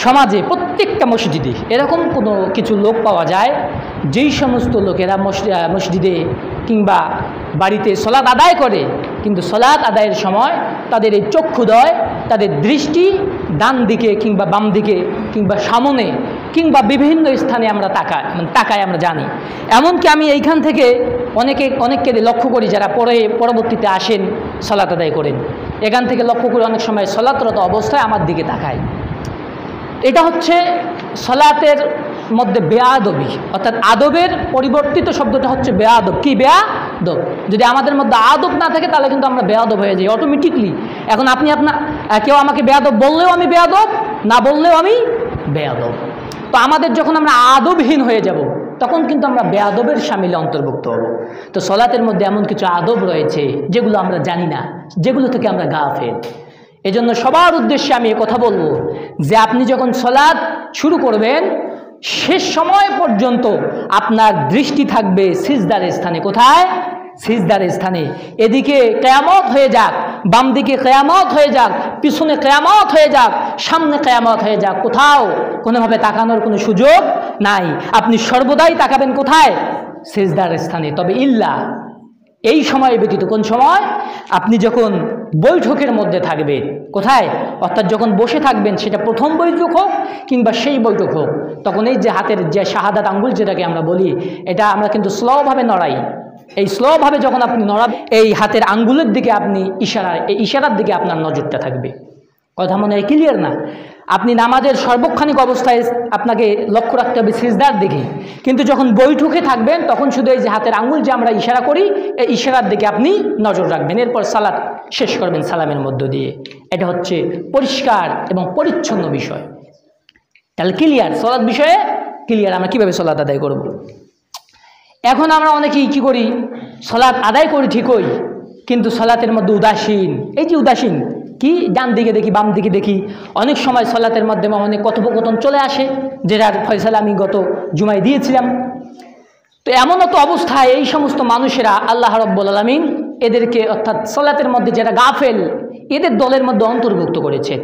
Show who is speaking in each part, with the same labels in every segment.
Speaker 1: সমাজে প্রত্যেকটা মসজিদে এরকম কোনো কিছু লোক পাওয়া যায়, যেই সমস্ত লোকেরা মসজি- মসজিদে কিংবা বাড়িতে সলাৎ আদায় করে, কিন্তু সলাৎ আদায়ের সময় তাদের এই চক্ষুদয় তাদের দৃষ্টি ডান দিকে কিংবা বাম দিকে কিংবা সামনে কিংবা বিভিন্ন স্থানে আমরা তাকাই মানে তাকায় আমরা জানি। এমনকি আমি এইখান থেকে অনেকে, অনেককে লক্ষ্য করি যারা পরে, পরবর্তীতে আসেন সলাত আদায় করেন। এখান থেকে লক্ষ্য করে অনেক সময় সলাতরত অবস্থায় আমার দিকে তাকায়। এটা হচ্ছে সলাতের মধ্যে বেয়াদবি, অর্থাৎ আদবের পরিবর্তিত শব্দটা হচ্ছে বেয়াদব। কি বেয়াদব? যদি আমাদের মধ্যে আদব না থাকে, তাহলে কিন্তু আমরা বেয়াদব হয়ে যাই অটোমেটিকলি এখন আপনি আপনার কেউ আমাকে বেয়াদব বললেও আমি বেয়াদব, না বললেও আমি বেয়াদব। তো আমাদের যখন আমরা আদবহীন হয়ে যাব, তখন কিন্তু আমরা বেয়াদবের সামিলে অন্তর্ভুক্ত হব। তো সলাতের মধ্যে এমন কিছু আদব রয়েছে, যেগুলো আমরা জানি না, যেগুলো থেকে আমরা গা ফেল এজন্য সবার উদ্দেশ্যে আমি কথা বলব যে আপনি যখন সলাদ শুরু করবেন, শেষ সময় পর্যন্ত আপনার দৃষ্টি থাকবে সিজদার স্থানে। কোথায়? সিজদার স্থানে। এদিকে কেয়ামত হয়ে যাক, বাম দিকে কেয়ামত হয়ে যাক, পিছনে কেয়ামত হয়ে যাক, সামনে কেয়ামত হয়ে যাক। কোথাও কোনোভাবে তাকানোর কোনো সুযোগ নাই। আপনি সর্বদাই তাকাবেন কোথায়? সিজদার স্থানে। তবে ইল্লা, এই সময় ব্যতীত কোন সময়? আপনি যখন বৈঠকের মধ্যে থাকবে। কোথায়? অর্থাৎ যখন বসে থাকবেন, সেটা প্রথম বৈঠক হোক কিংবা সেই বৈঠক হোক, তখন এই যে হাতের যে শাহাদাত আঙ্গুল যেটাকে আমরা বলি, এটা আমরা কিন্তু স্লোভাবে নড়াই। এই স্লোভাবে যখন আপনি নড়াবেন, এই হাতের আঙ্গুলের দিকে আপনি ইশারা এই ইশারার দিকে আপনার নজরটা থাকবে। কথা মনে হয় ক্লিয়ার না? আপনি নামাজের সর্বক্ষণিক অবস্থায় আপনাকে লক্ষ্য রাখতে হবে সিজদার দিকে। কিন্তু যখন বৈঠকে থাকবেন, তখন শুধু এই যে হাতের আঙুল যে আমরা ইশারা করি, এই ইশারার দিকে আপনি নজর রাখবেন। এরপর সালাদ শেষ করবেন সালামের মধ্য দিয়ে। এটা হচ্ছে পরিষ্কার এবং পরিচ্ছন্ন বিষয়। তাহলে ক্লিয়ার সলাদ বিষয়ে ক্লিয়ার আমরা কীভাবে সলাদ আদায় করব? এখন আমরা অনেকেই কী করি? সলাৎ আদায় করি ঠিকই, কিন্তু সলাতের মধ্যে উদাসীন। এই যে উদাসীন কি ডান দিকে দেখি, বাম দিকে দেখি? অনেক সময় সলাতের মাধ্যমে অনেক কথোপকথন চলে আসে, যেটার ফয়সালা আমি গত জুমায় দিয়েছিলাম। তো এমনও তো অবস্থায় এই সমস্ত মানুষেরা আল্লাহ রব্বুল আলমিন এদেরকে অর্থাৎ সলাতের মধ্যে যারা গাফেল, এদের দলের মধ্যে অন্তর্ভুক্ত করেছে।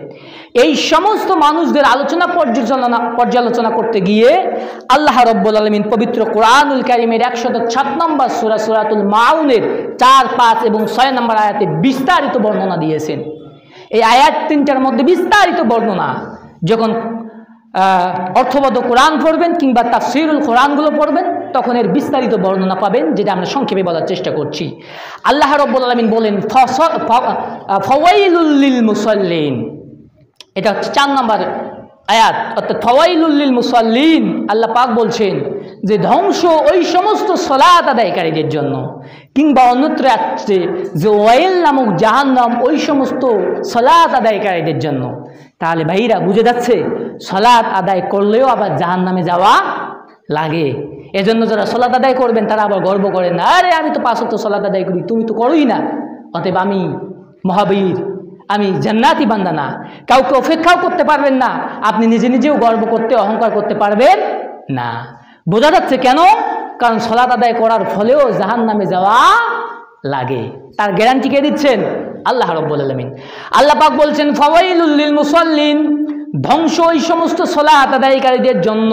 Speaker 1: এই সমস্ত মানুষদের আলোচনা পর্যালোচনা পর্যালোচনা করতে গিয়ে আল্লাহ রব্বুল আলমিন পবিত্র কোরআনুল কারিমের একশত সাত নম্বর সুরা সুরাতুল মাউনের চার, পাঁচ এবং ছয় নম্বর আয়াতে বিস্তারিত বর্ণনা দিয়েছেন। এই আয়াত তিনটার মধ্যে বিস্তারিত বর্ণনা। যখন অর্থবদ্ধ কোরআন পড়বেন কিংবা তাফসিরুল কোরআনগুলো পড়বেন, তখন এর বিস্তারিত বর্ণনা পাবেন, যেটা আমরা সংক্ষেপে বলার চেষ্টা করছি। আল্লাহ রব্বুল আলমিন বলেন ফওয়াইলুল্লিল মুসল্লিন। এটা হচ্ছে চার নম্বর আয়াত। অর্থাৎ ফওয়াইলুল্লিল মুসল্লিন, আল্লাহ পাক বলছেন যে ধ্বংস ওই সমস্ত সলাত আদায়কারীদের জন্য। কিংবা অন্যত্র আসছে যে ওয়েল নামক জাহান্নাম ওই সমস্ত সলাত আদায়কারীদের জন্য। তাহলে ভাইরা, বুঝে যাচ্ছে? সলাত আদায় করলেও আবার জাহান্নামে যাওয়া লাগে। এজন্য যারা সলাত আদায় করবেন, তারা আবার গর্ব করেন না আরে, আমি তো পাঁচত্ব সলাত আদায় করি, তুমি তো করোই না। অতএব আমি মহাবীর, আমি জান্নাতি বান্দা না। কাউকে অপেক্ষাও করতে পারবেন না। আপনি নিজে নিজেও গর্ব করতে, অহংকার করতে পারবেন না। বোঝা যাচ্ছে কেন? কারণ সলাত আদায় করার ফলেও জাহান নামে যাওয়া লাগে। তার গ্যারান্টি কে দিচ্ছেন? আল্লাহ রব্বুল আলমিন। আল্লাহ পাক বলছেন ফওয়াইলুল্লিল মুসল্লিন। ধ্বংস ওই সমস্ত সলাত আদায়কারীদের জন্য।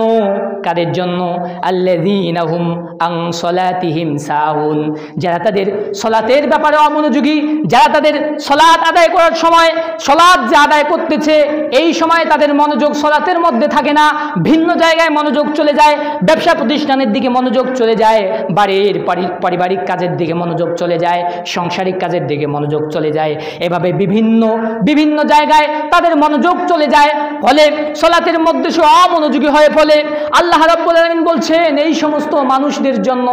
Speaker 1: কাদের জন্য? আল্লাযীনাহুম আং সলাতিহিম সাহুন। যারা তাদের সলাতের ব্যাপারে অমনোযোগী, যারা তাদের সলাত আদায় করার সময় সলাৎ যে আদায় করতেছে, এই সময় তাদের মনোযোগ সলাতের মধ্যে থাকে না। ভিন্ন জায়গায় মনোযোগ চলে যায়, ব্যবসা প্রতিষ্ঠানের দিকে মনোযোগ চলে যায়, বাড়ির পারিবারিক কাজের দিকে মনোযোগ চলে যায়, সাংসারিক কাজের দিকে মনোযোগ চলে যায়। এভাবে বিভিন্ন বিভিন্ন জায়গায় তাদের মনোযোগ চলে যায়। ফলে সলাতের মধ্যে সে অমনোযোগী হয়ে ফলে আল্লাহ রাব্বুল আলামিন বলছেন, এই সমস্ত মানুষদের জন্য,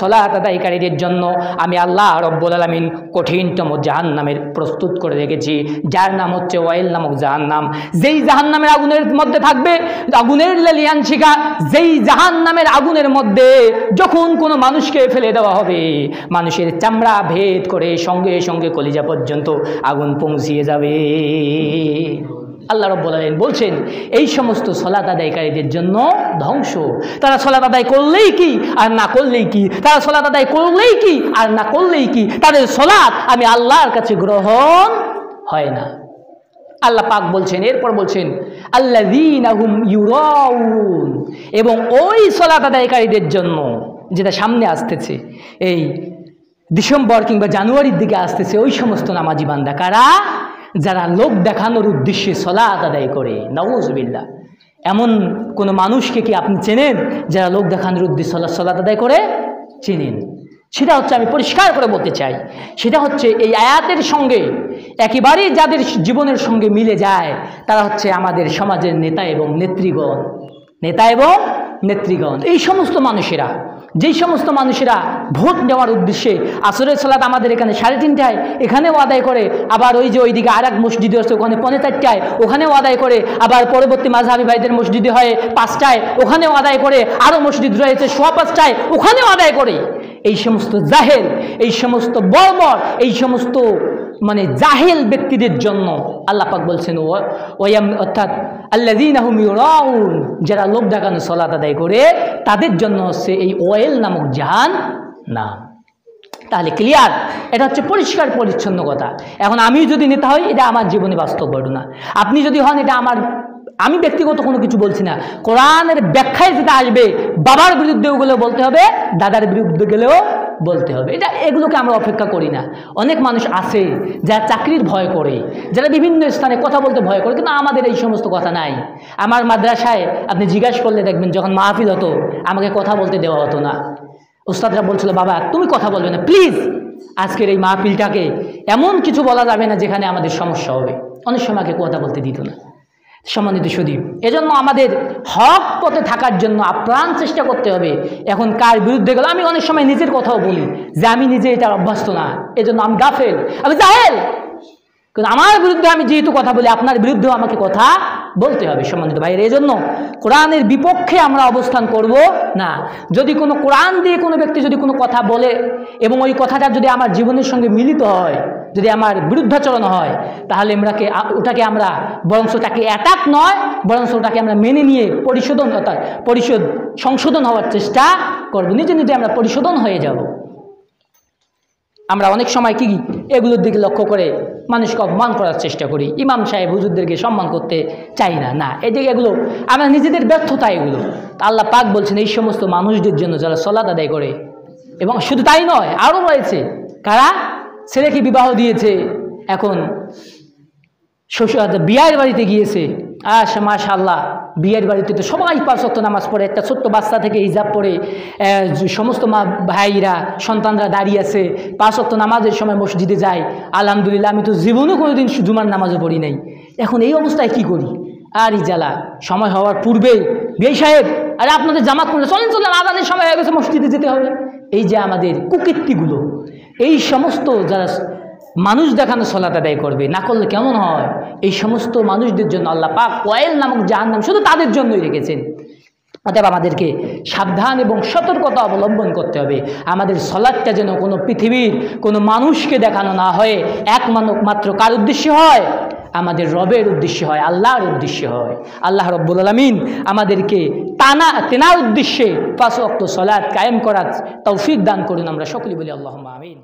Speaker 1: সলাত আদায়কারীদের জন্য আমি আল্লাহ রব্বুল আলামিন কঠিনতম জাহান্নামের প্রস্তুত করে রেখেছি। যার নাম হচ্ছে ওয়াইল নামক জাহান্নাম। যেই জাহান্নামের আগুনের মধ্যে থাকবে, আগুনের লেলিয়ান শিখা যেই জাহান্নামের আগুনের মধ্যে যখন কোনো মানুষকে ফেলে দেওয়া হবে, মানুষের চামড়া ভেদ করে সঙ্গে সঙ্গে কলিজা পর্যন্ত আগুন পৌঁছিয়ে যাবে। আল্লাহ রব্বুল আলামিন বলছেন, এই সমস্ত সলাত আদায়কারীদের জন্য ধ্বংস। তারা সলাত আদায় করলেই কি আর না করলেই কি? তারা সলাত আদায় করলেই কি আর না করলেই কি? তাদের সলাৎ আমি আল্লাহর কাছে গ্রহণ হয় না। আল্লাহ পাক বলছেন, এরপর বলছেন আল্লাহুম ইউরাউন। এবং ওই সলাত আদায়কারীদের জন্য যেটা সামনে আসতেছে, এই ডিসেম্বর কিংবা জানুয়ারির দিকে আসতেছে, ওই সমস্ত নামাজি বান্দা কারা? যারা লোক দেখানোর উদ্দেশ্যে সলাত আদায় করে নওয়াজবিল্লা এমন কোনো মানুষকে কি আপনি চেনেন যারা লোক দেখানোর উদ্দেশ্যে সলা সলাত আদায় করে? চেনেন। সেটা হচ্ছে আমি পরিষ্কার করে বলতে চাই, সেটা হচ্ছে এই আয়াতের সঙ্গে, একেবারেই যাদের জীবনের সঙ্গে মিলে যায়, তারা হচ্ছে আমাদের সমাজের নেতা এবং নেত্রীগণ। নেতা এবং নেত্রীগণ। এই সমস্ত মানুষেরা যেই সমস্ত মানুষেরা ভোট নেওয়ার উদ্দেশ্যে আসরের সালাত আমাদের এখানে সাড়ে তিনটায়, এখানেও আদায় করে, আবার ওই যে ওইদিকে আর এক মসজিদে আছে, ওখানে পৌনে চারটায়, ওখানেও আদায় করে, আবার পরবর্তী মাঝহাবি ভাইদের মসজিদে হয় পাঁচটায়, ওখানেও আদায় করে আরও মসজিদ রয়েছে সোয়া পাঁচটায়, ওখানেও আদায় করে। এই সমস্ত জাহেল, এই সমস্ত বর্বর এই সমস্ত মানে জাহেল ব্যক্তিদের জন্য আল্লাহ পাক বলছেন ওয়াম অর্থাৎ আল্লাদিন রাউন যারা লোক দেখানো সলাত আদায় করে, তাদের জন্য হচ্ছে এই ওয়েল নামক জাহান নাম তাহলে ক্লিয়ার? এটা হচ্ছে পরিষ্কার পরিচ্ছন্ন কথা। এখন আমি যদি নেতা হই, এটা আমার জীবনে বাস্তব ঘটনা। আপনি যদি হন, এটা আমার আমি ব্যক্তিগত কোনো কিছু বলছি না। কোরআনের ব্যাখ্যায় যেটা আসবে, বাবার বিরুদ্ধেও গেলেও বলতে হবে, দাদার বিরুদ্ধে গেলেও বলতে হবে। এটা এগুলোকে আমরা অপেক্ষা করি না। অনেক মানুষ আছে যারা চাকরির ভয় করে, যারা বিভিন্ন স্থানে কথা বলতে ভয় করে, কিন্তু আমাদের এই সমস্ত কথা নাই। আমার মাদ্রাসায় আপনি জিজ্ঞাসা করলে দেখবেন যখন মাহফিল হতো, আমাকে কথা বলতে দেওয়া হতো না। উস্তাদরা বলছিল, বাবা, তুমি কথা বলবে না প্লিজ আজকের এই মাহফিলটাকে এমন কিছু বলা যাবে না যেখানে আমাদের সমস্যা হবে। অনেক সময় কথা বলতে দিত না। সম্মানিত সুদীপ, এজন্য আমাদের হক পথে থাকার জন্য আপ্রাণ চেষ্টা করতে হবে। এখন কার বিরুদ্ধে গেল? আমি অনেক সময় নিজের কথাও বলি যে আমি নিজে এটা অভ্যস্ত না, এজন্য আমি গাফেল, আমি জাহেল। কিন্তু আমার বিরুদ্ধে আমি যেহেতু কথা বলি, আপনার বিরুদ্ধেও আমাকে কথা বলতে হবে সম্মানিত ভাইয়ের এই জন্য কোরআনের বিপক্ষে আমরা অবস্থান করব না। যদি কোনো কোরআন দিয়ে কোনো ব্যক্তি যদি কোনো কথা বলে এবং ওই কথাটা যদি আমার জীবনের সঙ্গে মিলিত হয়, যদি আমার বিরুদ্ধাচরণ হয়, তাহলে আমরাকে, ওটাকে আমরা বরংস ওটাকে অ্যাটাক নয়, বরংস ওটাকে আমরা মেনে নিয়ে পরিশোধন, অর্থাৎ পরিশোধ, সংশোধন হওয়ার চেষ্টা করব। নিজে নিজে আমরা পরিশোধন হয়ে যাব। আমরা অনেক সময় কি, এগুলোর দিকে লক্ষ্য করে মানুষকে অপমান করার চেষ্টা করি। ইমাম সাহেব হুজুরদেরকে সম্মান করতে চাই না না। এদিকে এগুলো, আমরা নিজেদের ব্যর্থতা এগুলো। আল্লাহ পাক বলছেন, এই সমস্ত মানুষদের জন্য যারা সলাদ আদায় করে, এবং শুধু তাই নয় আরও রয়েছে। কারা? ছেলেকে বিবাহ দিয়েছে, এখন শ্বশুর বিয়ের বাড়িতে গিয়েছে। আশা মাশাল্লাহ বিয়ের বাড়িতে তো সবাই পাঁচক্ত নামাজ পড়ে, একটা ছোট্ট বাচ্চা থেকে হিজাব পড়ে সমস্ত মা ভাইরা, সন্তানরা দাঁড়িয়ে আছে পাঁচক্ত নামাজের সময় মসজিদে যায়। আলহামদুলিল্লাহ, আমি তো জীবনেও কোনো দিন জুমার নামাজও পড়ি নাই। এখন এই অবস্থায় কি করি? আর ইজালা সময় হওয়ার পূর্বে বিয়ে সাহেব, আরে আপনাদের জামাত করলে চলেন চলেন আদানের সময় হয়ে গেছে মসজিদে যেতে হবে। এই যে আমাদের কুকীর্তিগুলো, এই সমস্ত যারা মানুষ দেখানো সলাত আদায় করবে, না করলে কেমন হয়? এই সমস্ত মানুষদের জন্য আল্লাহ পাক কয়েল নামক জাহান নাম শুধু তাদের জন্যই রেখেছেন। অতএব আমাদেরকে সাবধান এবং সতর্কতা অবলম্বন করতে হবে। আমাদের সলাদটা যেন কোনো পৃথিবীর কোনো মানুষকে দেখানো না হয়ে এক মাত্র কার উদ্দেশ্য হয়? আমাদের রবের উদ্দেশ্য হয়, আল্লাহর উদ্দেশ্য হয়। আল্লাহ রব্বুল আলমিন আমাদেরকে টানা তেনার উদ্দেশ্যে পাঁচ অক্ত সলাদ কায়েম করার তৌফিক দান করুন, আমরা সকলে বলি আল্লাহ আমিন।